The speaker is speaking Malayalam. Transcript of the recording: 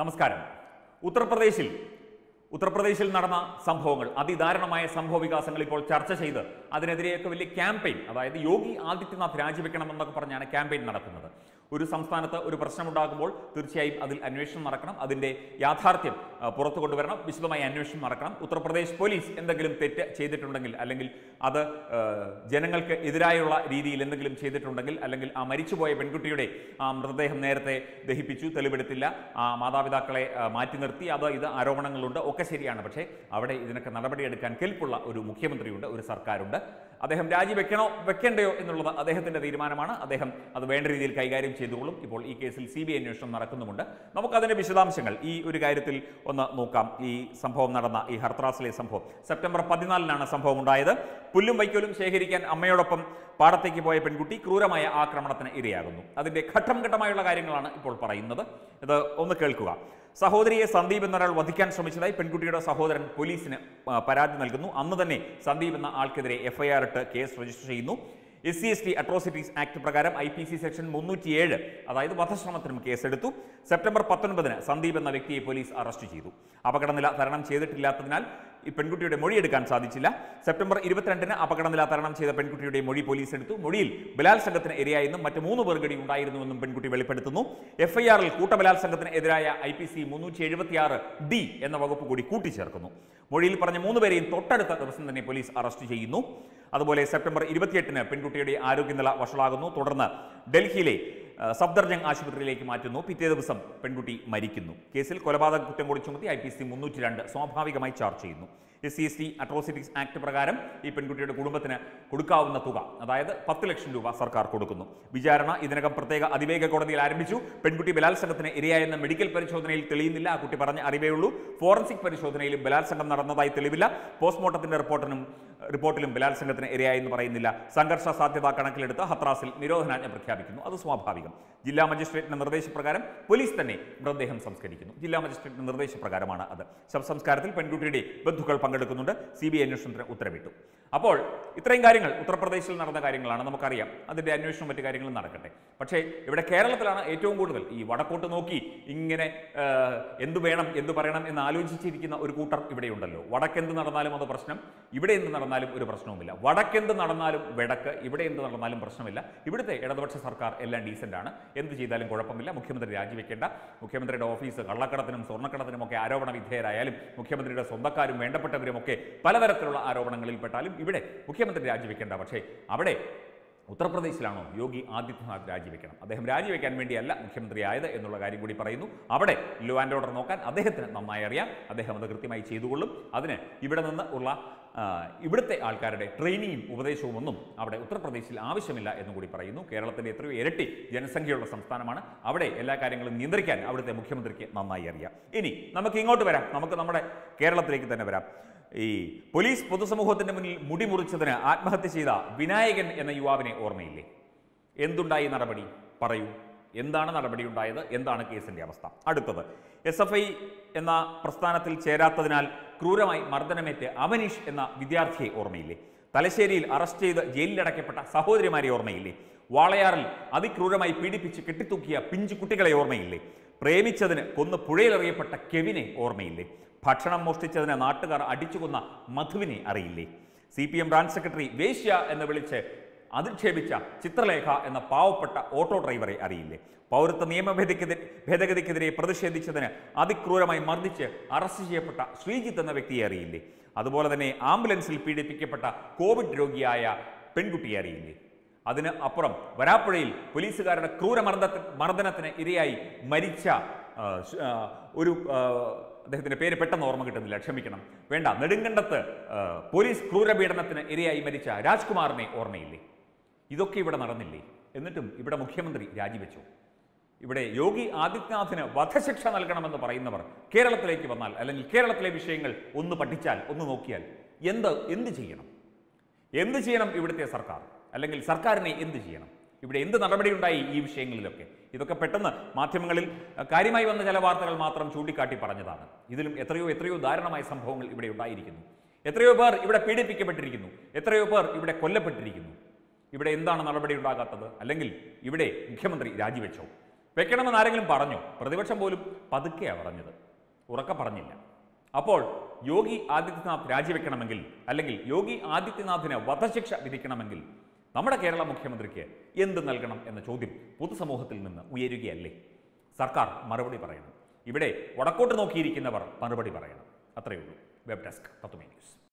നമസ്കാരം. ഉത്തർപ്രദേശിൽ ഉത്തർപ്രദേശിൽ നടന്ന സംഭവങ്ങൾ അതിദാരുണമായ സംഭവ വികാസങ്ങൾ ഇപ്പോൾ ചർച്ച ചെയ്ത് അതിനെതിരെയൊക്കെ വലിയ ക്യാമ്പയിൻ അതായത് യോഗി ആദിത്യനാഥ് രാജിവെക്കണമെന്നൊക്കെ പറഞ്ഞാണ് ക്യാമ്പയിൻ നടക്കുന്നത്. ഒരു സംസ്ഥാനത്ത് ഒരു പ്രശ്നമുണ്ടാകുമ്പോൾ തീർച്ചയായും അതിൽ അന്വേഷണം നടക്കണം. അതിന്റെ യാഥാർത്ഥ്യം പുറത്തു കൊണ്ടുവരണം. വിശദമായി അന്വേഷണം നടക്കണം. ഉത്തർപ്രദേശ് പോലീസ് എന്തെങ്കിലും തെറ്റ് ചെയ്തിട്ടുണ്ടെങ്കിൽ അല്ലെങ്കിൽ അത് ജനങ്ങൾക്ക് എതിരായുള്ള രീതിയിൽ എന്തെങ്കിലും ചെയ്തിട്ടുണ്ടെങ്കിൽ അല്ലെങ്കിൽ ആ മരിച്ചുപോയ പെൺകുട്ടിയുടെ ആ മൃതദേഹം നേരത്തെ ദഹിപ്പിച്ചു തെളിവെടുത്തില്ല. ആ മാതാപിതാക്കളെ മാറ്റി നിർത്തി. അത് ഇത് ആരോപണങ്ങളുണ്ട്. ഒക്കെ ശരിയാണ്. പക്ഷേ അവിടെ ഇതിനൊക്കെ നടപടിയെടുക്കാൻ കെൽപ്പുള്ള ഒരു മുഖ്യമന്ത്രിയുണ്ട് ഒരു സർക്കാരുണ്ട്. അദ്ദേഹം രാജിവെക്കണോ വെക്കേണ്ടയോ എന്നുള്ളത് അദ്ദേഹത്തിന്റെ തീരുമാനമാണ്. അദ്ദേഹം അത് വേണ്ട രീതിയിൽ കൈകാര്യം ചെയ്തുകൊള്ളും. ഇപ്പോൾ ഈ കേസിൽ സി ബി ഐ അന്വേഷണം നടക്കുന്നുമുണ്ട്. നമുക്കതിന്റെ വിശദാംശങ്ങൾ ഈ ഒരു കാര്യത്തിൽ ഒന്ന് നോക്കാം. ഈ സംഭവം നടന്ന ഈ ഹർത്രാസിലെ സംഭവം. സെപ്റ്റംബർ പതിനാലിനാണ് സംഭവം ഉണ്ടായത് പുല്ലും വൈക്കോലും ശേഖരിക്കാൻ അമ്മയോടൊപ്പം പാടത്തേക്ക് പോയ പെൺകുട്ടി ക്രൂരമായ ആക്രമണത്തിന് ഇരയാകുന്നു. അതിന്റെ ഘട്ടം ഘട്ടമായുള്ള കാര്യങ്ങളാണ് ഇപ്പോൾ പറയുന്നത്. ഇത് ഒന്ന് കേൾക്കുക. സഹോദരിയെ സന്ദീപ് എന്നൊരാൾ വധിക്കാൻ ശ്രമിച്ചതായി പെൺകുട്ടിയുടെ സഹോദരൻ പോലീസിന് പരാതി നൽകുന്നു. അന്ന് തന്നെ സന്ദീപ് എന്ന ആൾക്കെതിരെ എഫ്ഐആർ ഇട്ട് കേസ് രജിസ്റ്റർ ചെയ്യുന്നു. S C S T atrocities act പ്രകാരം ഐ പി സി സെക്ഷൻ മുന്നൂറ്റിയേഴ് അതായത് വധശ്രമത്തിനും കേസെടുത്തു. സെപ്റ്റംബർ പത്തൊൻപതിന് സന്ദീപ് എന്ന വ്യക്തിയെ പോലീസ് അറസ്റ്റ് ചെയ്തു. അപകടനില തരണം ചെയ്തിട്ടില്ലാത്തതിനാൽ ഈ പെൺകുട്ടിയുടെ മൊഴി എടുക്കാൻ സാധിച്ചില്ല. സെപ്റ്റംബർ ഇരുപത്തിരണ്ടിന് അപകടനില തരണം ചെയ്ത പെൺകുട്ടിയുടെ മൊഴി പോലീസ് എടുത്തു. മൊഴിയിൽ ബലാത്സംഗത്തിന് ഇരയായെന്നും മറ്റ് മൂന്ന് പേർ കൂടി ഉണ്ടായിരുന്നുവെന്നും പെൺകുട്ടി വെളിപ്പെടുത്തുന്നു. എഫ്ഐആറിൽ കൂട്ടബലാത്സംഗത്തിന് എതിരായ ഐ പി സി മുന്നൂറ്റി എഴുപത്തിയാറ് ഡി എന്ന വകുപ്പ് കൂടി കൂട്ടിച്ചേർക്കുന്നു. മൊഴിയിൽ പറഞ്ഞ മൂന്ന് പേരെയും തൊട്ടടുത്ത ദിവസം തന്നെ പോലീസ് അറസ്റ്റ് ചെയ്യുന്നു. അതുപോലെ സെപ്റ്റംബർ ഇരുപത്തിയെട്ടിന് പെൺകുട്ടിയുടെ ആരോഗ്യനില വഷളാകുന്നു. തുടർന്ന് ഡൽഹിയിലെ സഫ്ദർജംഗ് ആശുപത്രിയിലേക്ക് മാറ്റുന്നു. പിറ്റേ ദിവസം പെൺകുട്ടി മരിക്കുന്നു. കേസിൽ കൊലപാതക കുറ്റം കൂടി ചുമത്തി ഐ പി സി മുന്നൂറ്റി രണ്ട് സ്വാഭാവികമായി ചാർജ് ചെയ്യുന്നു. S C S T atrocities act പ്രകാരം ഈ പെൺകുട്ടിയുടെ കുടുംബത്തിന് കൊടുക്കാവുന്ന തുക അതായത് പത്ത് ലക്ഷം രൂപ സർക്കാർ കൊടുക്കുന്നു. വിചാരണ ഇതിനകം പ്രത്യേക അതിവേഗ കോടതിയിൽ ആരംഭിച്ചു. പെൺകുട്ടി ബലാത്സംഗത്തിന് ഇരയായെന്ന മെഡിക്കൽ പരിശോധനയിൽ തെളിയുന്നില്ല. ആ കുട്ടി പറഞ്ഞ അറിവേ ഉള്ളൂ. ഫോറൻസിക് പരിശോധനയിലും ബലാത്സംഗം നടന്നതായി തെളിവില്ല. പോസ്റ്റ്മോർട്ടത്തിന്റെ റിപ്പോർട്ടിനും റിപ്പോർട്ടിലും ബലാത്സംഗത്തിന് ഇരയായെന്ന് പറയുന്നില്ല. സംഘർഷ സാധ്യത കണക്കിലെടുത്ത് ഹത്രാസിൽ നിരോധനാജ്ഞ പ്രഖ്യാപിക്കുന്നു. അത് സ്വാഭാവികം. ജില്ലാ മജിസ്ട്രേറ്റിന്റെ നിർദ്ദേശപ്രകാരം പോലീസ് തന്നെ മൃതദേഹം സംസ്കരിക്കുന്നു. ജില്ലാ മജിസ്ട്രേറ്റിന്റെ നിർദ്ദേശപ്രകാരമാണ് അത്. ശവസംസ്കാരത്തിൽ പെൺകുട്ടിയുടെ ബന്ധുക്കൾ പങ്കെടുക്കുന്നുണ്ട്. സി ബി ഐ അന്വേഷണത്തിന് ഉത്തരവിട്ടു. അപ്പോൾ ഇത്രയും കാര്യങ്ങൾ ഉത്തർപ്രദേശിൽ നടന്ന കാര്യങ്ങളാണ് നമുക്കറിയാം. അതിന്റെ അന്വേഷണം മറ്റു കാര്യങ്ങളും നടക്കട്ടെ. പക്ഷേ ഇവിടെ കേരളത്തിലാണ് ഏറ്റവും കൂടുതൽ ഈ വടക്കോട്ട് നോക്കി ഇങ്ങനെ എന്തു വേണം എന്ത് പറയണം എന്ന് ആലോചിച്ചിരിക്കുന്ന ഒരു കൂട്ടർ ഇവിടെയുണ്ടല്ലോ. വടക്കെന്ത് നടന്നാലും അത് പ്രശ്നം. ഇവിടെ എന്ത് നടന്നാലും ഒരു പ്രശ്നവുമില്ല. വടക്കെന്ത് നടന്നാലും വടക്ക്. ഇവിടെ എന്ത് നടന്നാലും പ്രശ്നമില്ല. ഇവിടുത്തെ ഇടതുപക്ഷ സർക്കാർ എല്ലാം ഡീസന്റ് ആണ്. എന്ത് ചെയ്താലും കുഴപ്പമില്ല. മുഖ്യമന്ത്രി രാജിവെക്കേണ്ട. മുഖ്യമന്ത്രിയുടെ ഓഫീസ് കള്ളക്കടത്തിനും സ്വർണക്കടത്തിനും ഒക്കെ ആരോപണ വിധേയരായാലും മുഖ്യമന്ത്രിയുടെ സ്വന്തക്കാരും വേണ്ടപ്പെട്ടവരും ഒക്കെ പലതരത്തിലുള്ള ആരോപണങ്ങളിൽ പെട്ടാലും ഇവിടെ മുഖ്യമന്ത്രി രാജിവെക്കേണ്ട പക്ഷേ അവിടെ ഉത്തർപ്രദേശിലാണോ യോഗി ആദിത്യനാഥ് രാജിവെക്കണം? അദ്ദേഹം രാജിവെക്കാൻ വേണ്ടിയല്ല മുഖ്യമന്ത്രി ആയത് എന്നുള്ള കാര്യം കൂടി പറയുന്നു. അവിടെ ലോ ആൻഡ് ഓർഡർ നോക്കാൻ അദ്ദേഹത്തിന് നന്നായി അറിയാം. അദ്ദേഹം അത് കൃത്യമായി ചെയ്തുകൊള്ളും. അതിന് ഇവിടെ നിന്ന് ഉള്ള ഇവിടുത്തെ ആൾക്കാരുടെ ട്രെയിനിങ്ങും ഉപദേശവും ഒന്നും അവിടെ ഉത്തർപ്രദേശിൽ ആവശ്യമില്ല എന്നും കൂടി പറയുന്നു. കേരളത്തിന്റെ എത്രയോ ഇരട്ടി ജനസംഖ്യയുള്ള സംസ്ഥാനമാണ്. അവിടെ എല്ലാ കാര്യങ്ങളും നിയന്ത്രിക്കാൻ അവിടുത്തെ മുഖ്യമന്ത്രിക്ക് നന്നായി അറിയാം. ഇനി നമുക്ക് ഇങ്ങോട്ട് വരാം. നമുക്ക് നമ്മുടെ കേരളത്തിലേക്ക് തന്നെ വരാം. ഈ പോലീസ് പൊതുസമൂഹത്തിന്റെ മുന്നിൽ മുടി മുറിച്ചതിന് ആത്മഹത്യ ചെയ്ത വിനായകൻ എന്ന യുവാവിനെ ഓർമ്മയില്ലേ? എന്തുണ്ടായി നടപടി? പറയൂ. എന്താണ് നടപടി ഉണ്ടായത് എന്താണ് കേസിന്റെ അവസ്ഥ? അടുത്തത്. എസ് എഫ് ഐ എന്ന പ്രസ്ഥാനത്തിൽ ചേരാത്തതിനാൽ ക്രൂരമായി മർദ്ദനമേറ്റ് അവനീഷ് എന്ന വിദ്യാർത്ഥിയെ ഓർമ്മയില്ലേ? തലശ്ശേരിയിൽ അറസ്റ്റ് ചെയ്ത് ജയിലിലടക്കപ്പെട്ട സഹോദരിമാരെ ഓർമ്മയില്ലേ? വാളയാറിൽ അതിക്രൂരമായി പീഡിപ്പിച്ച് കെട്ടിത്തൂക്കിയ പിഞ്ചു കുട്ടികളെ ഓർമ്മയില്ലേ? പ്രേമിച്ചതിന് കൊന്ന് പുഴയിലെറിയപ്പെട്ട കെവിനെ ഓർമ്മയില്ലേ? ഭക്ഷണം മോഷ്ടിച്ചതിന് നാട്ടുകാർ അടിച്ചുകൊന്ന മധുവിനെ അറിയില്ലേ? C P M branch secretary വേശ്യ എന്ന് വിളിച്ച് അധിക്ഷേപിച്ച ചിത്രലേഖ എന്ന പാവപ്പെട്ട ഓട്ടോ ഡ്രൈവറെ അറിയില്ലേ? പൗരത്വ നിയമ ഭേദഗതി ഭേദഗതിക്കെതിരെ പ്രതിഷേധിച്ചതിന് അതിക്രൂരമായി മർദ്ദിച്ച് അറസ്റ്റ് ചെയ്യപ്പെട്ട ശ്രീജിത്ത് എന്ന വ്യക്തിയെ അറിയില്ലേ? അതുപോലെ തന്നെ ആംബുലൻസിൽ പീഡിപ്പിക്കപ്പെട്ട കോവിഡ് രോഗിയായ പെൺകുട്ടിയെ അറിയില്ലേ? അതിന് അപ്പുറം വരാപ്പുഴയിൽ പോലീസുകാരുടെ ക്രൂരമർദ്ദ മർദ്ദനത്തിന് ഇരയായി മരിച്ച ഒരു അദ്ദേഹത്തിന്റെ പേര് പെട്ടെന്ന് ഓർമ്മ കിട്ടുന്നില്ല. ക്ഷമിക്കണം. വേണ്ട. നെടുങ്കണ്ടത്ത് പോലീസ് ക്രൂരപീഡനത്തിന് ഇരയായി മരിച്ച രാജ്കുമാറിനെ ഓർമ്മയില്ലേ? ഇതൊക്കെ ഇവിടെ നടന്നില്ലേ? എന്നിട്ടും ഇവിടെ മുഖ്യമന്ത്രി രാജിവെച്ചു. ഇവിടെ യോഗി ആദിത്യനാഥിന് വധശിക്ഷ നൽകണമെന്ന് പറയുന്നവർ കേരളത്തിലേക്ക് വന്നാൽ അല്ലെങ്കിൽ കേരളത്തിലെ വിഷയങ്ങൾ ഒന്ന് പഠിച്ചാൽ ഒന്ന് നോക്കിയാൽ എന്ത് എന്ത് ചെയ്യണം? എന്ത് ചെയ്യണം ഇവിടുത്തെ സർക്കാർ? അല്ലെങ്കിൽ സർക്കാരിനെ എന്ത് ചെയ്യണം? ഇവിടെ എന്ത് നടപടിയുണ്ടായി ഈ വിഷയങ്ങളിലൊക്കെ? ഇതൊക്കെ പെട്ടെന്ന് മാധ്യമങ്ങളിൽ കാര്യമായി വന്ന ചില വാർത്തകൾ മാത്രം ചൂണ്ടിക്കാട്ടി പറഞ്ഞതാണ്. ഇതിലും എത്രയോ എത്രയോ ദാരുണമായ സംഭവങ്ങൾ ഇവിടെ ഉണ്ടായിരിക്കുന്നു. എത്രയോ പേർ ഇവിടെ പീഡിപ്പിക്കപ്പെട്ടിരിക്കുന്നു. എത്രയോ പേർ ഇവിടെ കൊല്ലപ്പെട്ടിരിക്കുന്നു. ഇവിടെ എന്താണ് നടപടി ഉണ്ടാകാത്തത്? അല്ലെങ്കിൽ ഇവിടെ മുഖ്യമന്ത്രി രാജിവെച്ചോ? വെക്കണമെന്ന് ആരെങ്കിലും പറഞ്ഞു? പ്രതിപക്ഷം പോലും പതുക്കെയാണ് പറഞ്ഞത്. ഉറക്ക പറഞ്ഞില്ല. അപ്പോൾ യോഗി ആദിത്യനാഥ് രാജിവെക്കണമെങ്കിൽ അല്ലെങ്കിൽ യോഗി ആദിത്യനാഥിന് വധശിക്ഷ വിധിക്കണമെങ്കിൽ നമ്മുടെ കേരള മുഖ്യമന്ത്രിക്ക് എന്ത് നൽകണം എന്ന ചോദ്യം പൊതുസമൂഹത്തിൽ നിന്ന് ഉയരുകയല്ലേ? സർക്കാർ മറുപടി പറയണം. ഇവിടെ വടക്കോട്ട് നോക്കിയിരിക്കുന്നവർ മറുപടി പറയണം. അത്രയേ ഉള്ളൂ. വെബ് ഡെസ്ക് പത്തുമേ ന്യൂസ്.